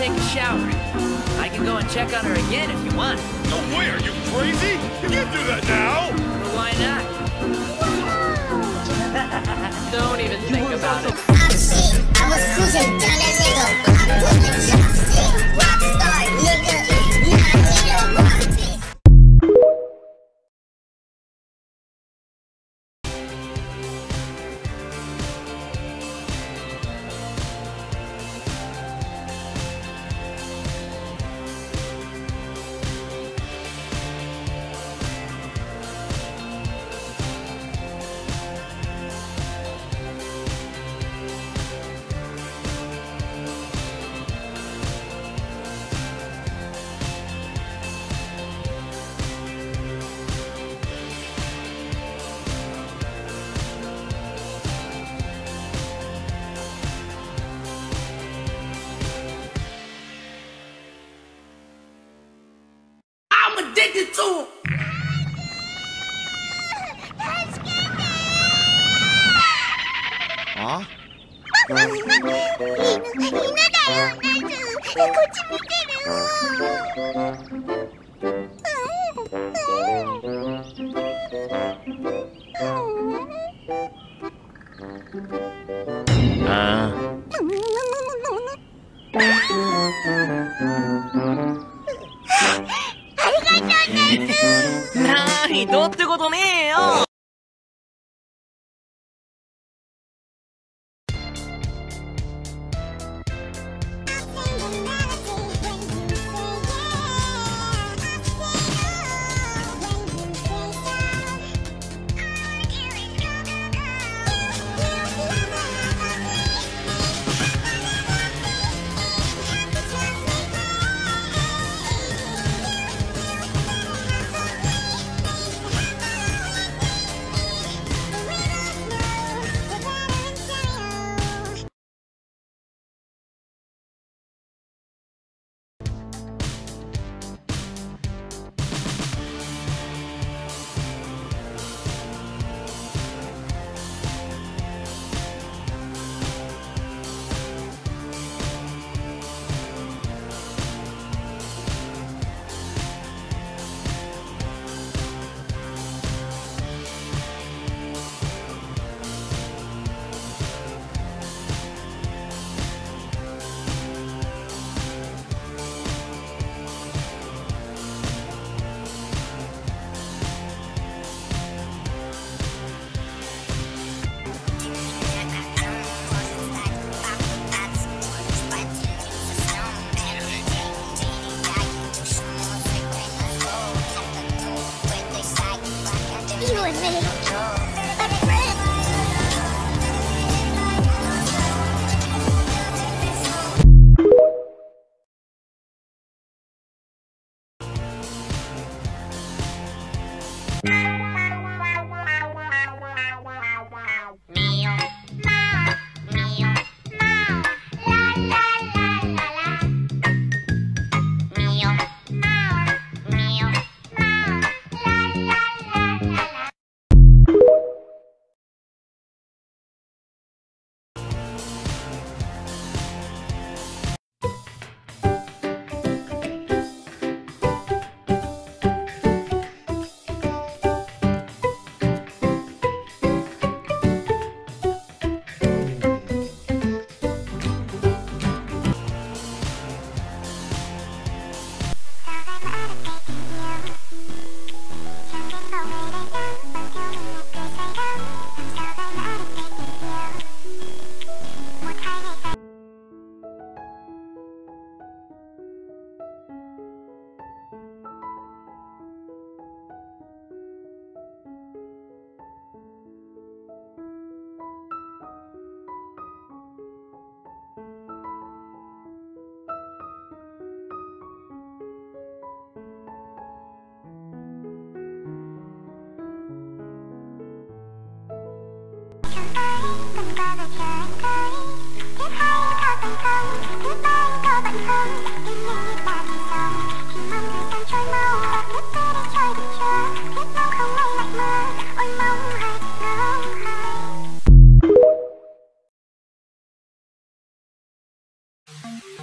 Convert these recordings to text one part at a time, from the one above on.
take a shower. I can go and check on her again if you want. No way, are you crazy? You can't do that now! But why not? Don't even think about it. I'm shit. I was cruising down that nigga. ち見て Hãy subscribe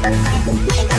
Thank.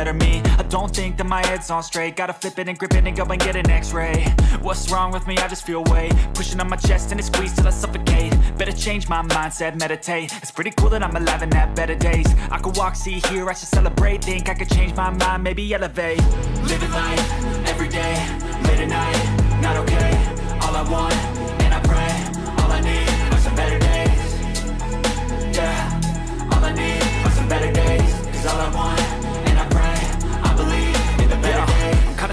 Better me. I don't think that my head's on straight. Gotta flip it and grip it and go and get an x-ray. What's wrong with me? I just feel weight. Pushing on my chest and it squeezes till I suffocate. Better change my mindset, meditate. It's pretty cool that I'm alive and have better days. I could walk, see, hear, I should celebrate. Think I could change my mind, maybe elevate. Living life, everyday, late at night Not okay, all I want, and I pray All I need are some better days. Yeah, all I need are some better days Cause all I want,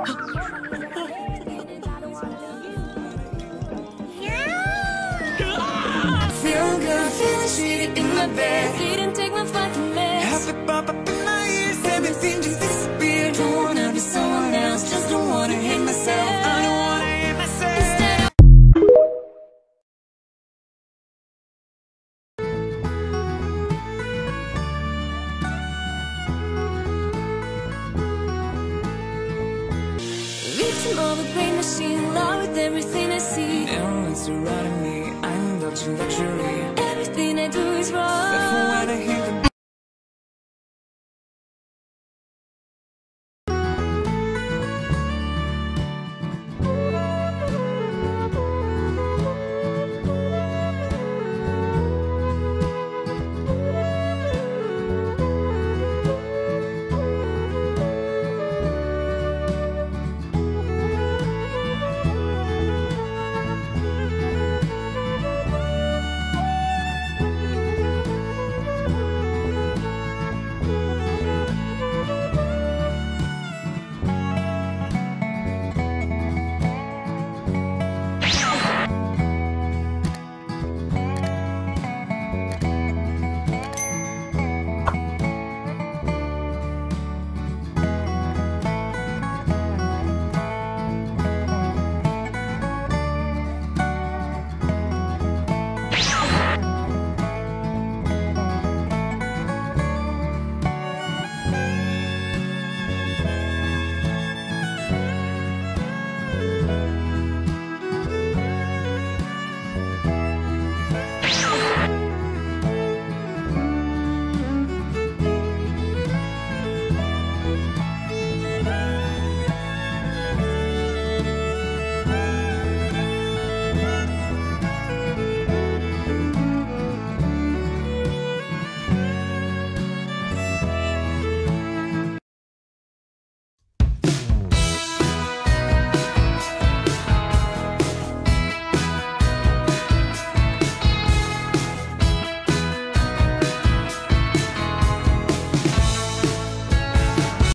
Feel good, feeling sweet in my bed.